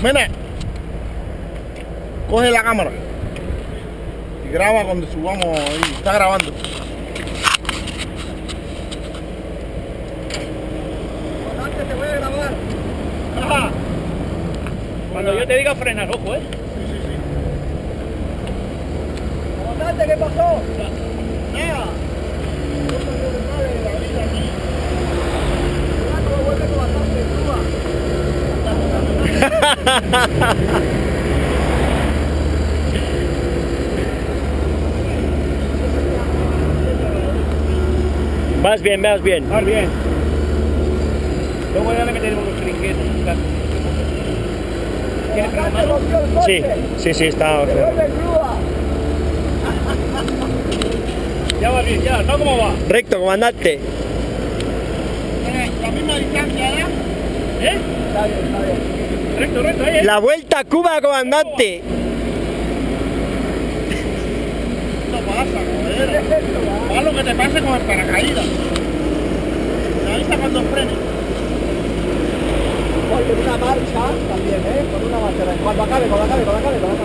Mene, coge la cámara y graba cuando subamos ahí. Está grabando. Antes te voy a grabar. Ajá. Cuando yo te diga frenar, ojo, ¿eh? Comandante, ¿qué pasó? Vas bien, vas bien. Vas bien. Luego ya le meteremos los trinquetes. Sí, sí, sí, está. Grúa. Ya va bien, ya. ¿No cómo va? Recto, comandante. La misma distancia, ¿ya? ¿Eh? Está bien, está bien. Recto, recto, ahí. ¿eh? La vuelta a Cuba, comandante. No pasa, joder. Haz lo que te pase con el paracaídas. Me avisa cuando frene. Oye, una marcha también, ¿eh? Con una marcha. Cuando acabe, cuando acabe, cuando acabe, cuando acabe.